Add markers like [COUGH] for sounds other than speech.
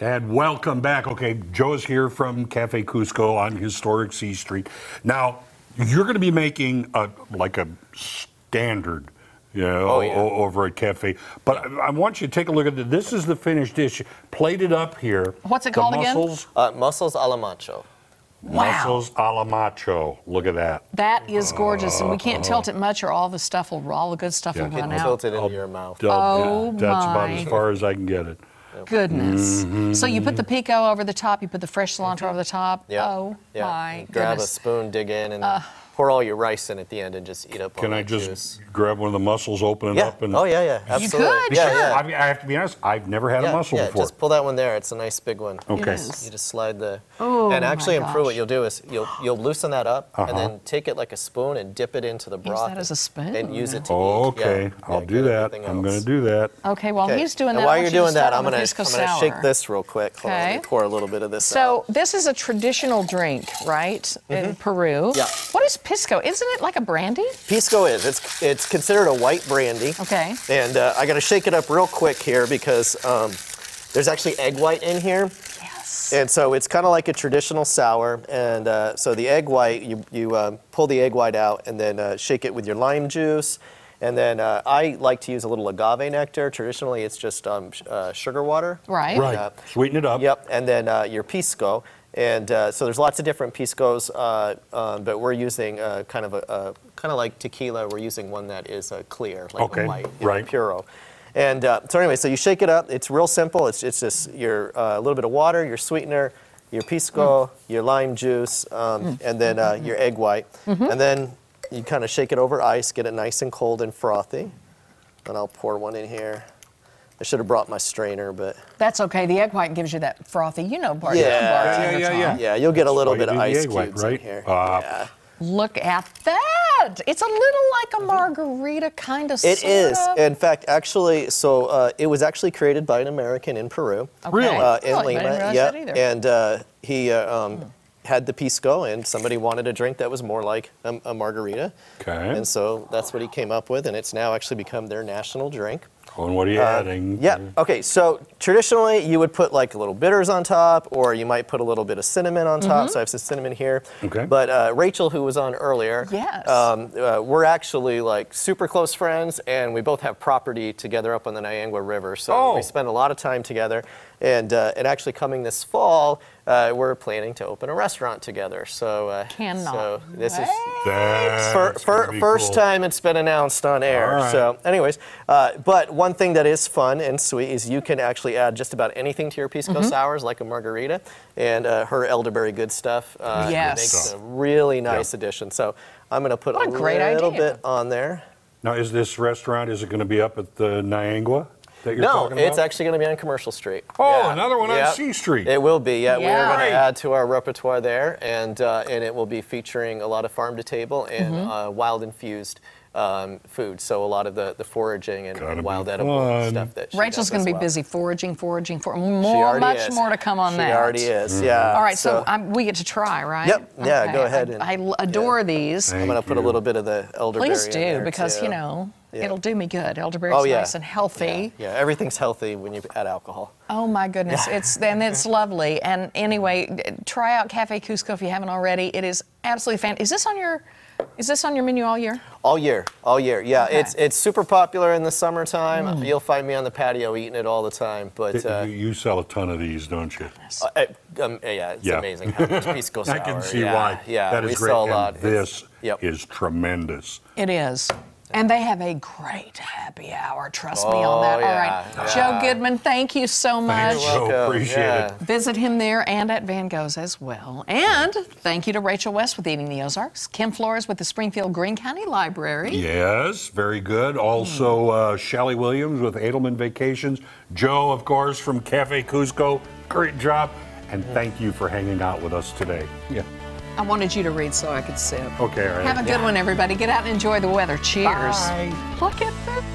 And welcome back. Okay, Joe's here from Cafe Cusco on historic C Street. Now, you're going to be making a like a standard, you know, Oh, yeah. o- over at Cafe. But I I want you to take a look at this. This is the finished dish, plated up here. What's it The called again? mussels, Uh, mussels a la macho. Wow. Mussels a la macho. Look at that. That is gorgeous, and we can't tilt it much, or all the stuff will, all the good stuff Yeah. will Get run Get out. tilted into your mouth. Oh, yeah, That's about as far as I can get it. Goodness. Mm-hmm. So you put the pico over the top, you put the fresh cilantro over the top. Yeah. Oh yeah. my Grab goodness. a spoon, dig in, and pour all your rice in at the end and just eat up all Can I that just juice. grab one of the mussels, open it Yeah. up, and Oh, yeah, yeah. Absolutely. could, yeah, sure. yeah. I, mean, I have to be honest. I've never had yeah, a mussel yeah, before. just pull that one there. It's a nice big one. Okay. is. You just slide the. Oh, and actually, my in Peru, what gosh. you'll do is you'll you'll loosen that up Uh-huh. and then take it like a spoon and dip it into the broth. that as a spoon. And use it to Oh, eat. Okay. yeah, I'll get do that. everything I'm going else. to do that. Okay, while Okay. he's doing and that, I while want you're you to doing start that, on I'm the gonna pisco I'm gonna shake sour. this real quick. Hold on, let me Okay. pour a little bit of this. out. So this is a traditional drink, right, in Peru? Mm-hmm. Yeah. What is pisco? Isn't it like a brandy? Pisco is. It's it's considered a white brandy. Okay. And uh, I got to shake it up real quick here because um, there's actually egg white in here. Yes. And so it's kind of like a traditional sour. And uh, so the egg white, you, you um, pull the egg white out and then uh, shake it with your lime juice. And then uh, I like to use a little agave nectar. Traditionally, it's just um, sh- uh, sugar water. Right. Right. Yeah. Sweeten it up. Yep, and then uh, your pisco. And uh, so there's lots of different piscos, uh, um, but we're using uh, kind of a, a kind of like tequila. We're using one that is uh, clear, like Okay, a white, you know, right. puro. And uh, so anyway, so you shake it up. It's real simple. It's it's just your uh, a little bit of water, your sweetener, your pisco, your lime juice, um, and then uh, your egg white. And then you kind of shake it over ice, get it nice and cold and frothy. And I'll pour one in here. I should have brought my strainer, but That's okay. The egg white gives you that frothy, you know, part. Yeah. bartender Yeah, yeah, yeah, talk. yeah, you'll get a little bit of ice egg white, cubes right? in here. Uh, yeah. Look at that. It's a little like a margarita kind of. It is. Of. In fact, actually, so uh, it was actually created by an American in Peru. Okay. Really? Uh, in Oh, I Lima. didn't Yep. that either. And uh, he uh, um, had the pisco, and somebody wanted a drink that was more like a, a margarita. Okay. And so that's what he came up with, and it's now actually become their national drink. Oh, and what are you adding? Uh, Yeah. Okay. So traditionally, you would put like a little bitters on top, or you might put a little bit of cinnamon on Mm-hmm. top. So I have some cinnamon here. Okay. But uh, Rachel, who was on earlier, Yes. um, uh, we're actually like super close friends, and we both have property together up on the Niangua River. So Oh. we spend a lot of time together. And uh, and actually, coming this fall, uh, we're planning to open a restaurant together. So uh, Cannot. So this is. That's Fir- fir- first cool. time it's been announced on air. All right. So, anyways, uh, but one thing that is fun and sweet is you can actually add just about anything to your pisco Mm-hmm. sours, like a margarita, and uh, her elderberry good stuff uh, Yes. makes a really nice addition. So, I'm going to put What a a great little idea. bit on there. Now, is this restaurant, is it going to be up at the Niangua that you're No, talking about? it's actually going to be on Commercial Street. Oh, another one on C Street. It will be, yeah. We're going Great. to add to our repertoire there, and uh, and it will be featuring a lot of farm to table and Mm-hmm. uh, wild infused um, food. So a lot of the, the foraging and Gotta wild edible fun. stuff that she Rachel's going to be well. busy foraging, foraging, for more, much is. more to come on she that. already is, Mm-hmm. yeah. All right, so, I'm, we get to try, right? Yep, yeah, go Okay, ahead I, and- I l- adore these. Thank I'm going to put a little bit of the elderberry Please in do, there, because too. you know Yeah. it'll do me good. Elderberry's Oh, yeah. nice and healthy. Yeah, yeah, everything's healthy when you add alcohol. Oh my goodness, it's and it's [LAUGHS] lovely. And anyway, try out Cafe Cusco if you haven't already. It is absolutely fantastic. Is this on your is this on your menu all year? All year, all year. Yeah, Okay. it's it's super popular in the summertime. Mm. You'll find me on the patio eating it all the time. But uh, you, you sell a ton of these, don't you? uh, um, yeah, it's Yeah. amazing how much pisco sour. [LAUGHS] I can see yeah, why. Yeah, that is we great. sell a lot. It's- This yep. is tremendous. It is. And they have a great happy hour. Trust me on that. Oh, All right. yeah, Joe yeah. Goodman, thank you so much. Thanks, Joe. welcome, Appreciate yeah. it. Visit him there and at Van Gogh's as well. And thank you to Rachel West with Eating the Ozarks, Kim Flores with the Springfield Greene County Library. Yes, very good. Also, uh, Shelly Williams with Edelman Vacations. Joe, of course, from Cafe Cusco. Great job. And thank you for hanging out with us today. Yeah. I wanted you to read so I could sip. Okay, all right. Have a good one, everybody. Get out and enjoy the weather. Cheers. Bye. Look at that.